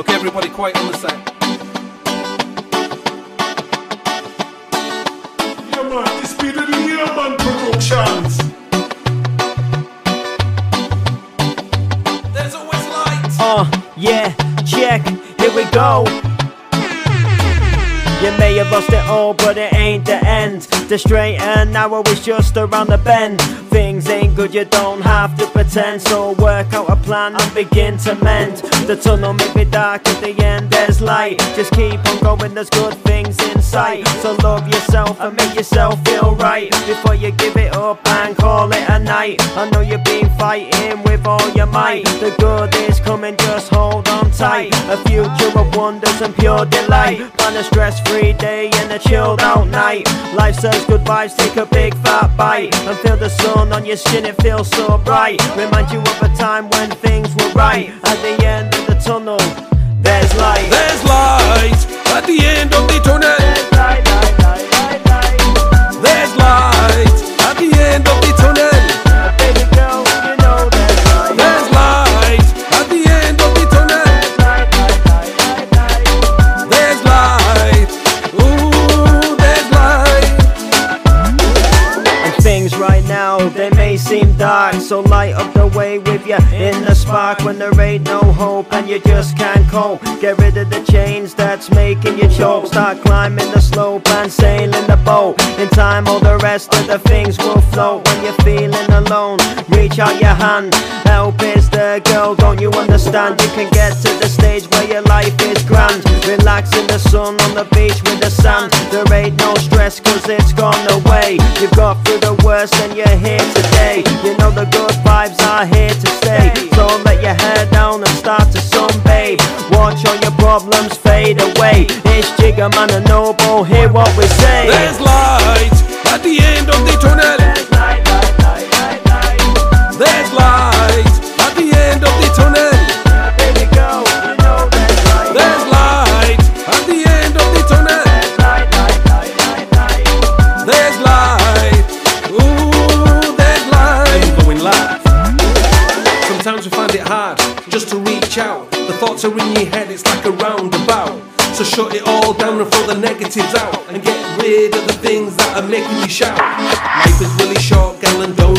Okay, everybody, quiet on the set. Yeah, man, this be the Laymen Productions. There's always light. Uh, yeah, check, here we go. You may have lost it all, but it ain't the end. The straight and narrow is just around the bend. Things ain't good, you don't have to pretend. So work out a plan and begin to mend. The tunnel may be dark, at the end there's light. Just keep on going, there's good things in sight. So love yourself and make yourself feel right before you give it up and call it a night. I know you've been fighting with all your might. The good is coming, just hold on tight. A future of wonders and pure delight. Plan a stress free day and a chilled out night. Life says good vibes, take a big fat bite. And feel the sun on your skin, it feels so bright. Remind you of a time when things were right. At the end of the tunnel, there's light. There's light seem dark. So light up the way with you in the spark when there ain't no hope and you just can't cope. Get rid of the chains that's making you choke. Start climbing the slope and sailing the boat. In time, all the rest of the things will float. When you're feeling alone, reach out your hand. Help is the girl, don't you understand? You can get to the stage where life is grand. Relax in the sun on the beach with the sand. There ain't no stress cause it's gone away. You've got through the worst and you're here today. You know the good vibes are here to stay. So let your head down and start to sunbathe. Watch all your problems fade away. It's JiggaMan and Noble, hear what we say. There's light out. The thoughts are in your head, it's like a roundabout. So shut it all down and throw the negatives out and get rid of the things that are making you shout. Life is really short, gal, and don't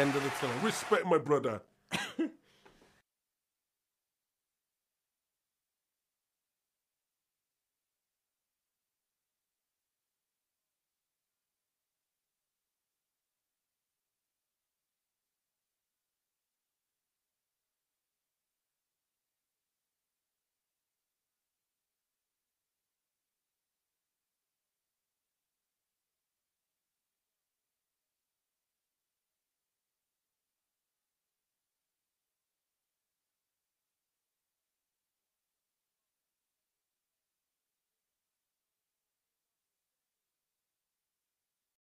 end of the tunnel. Respect my brother.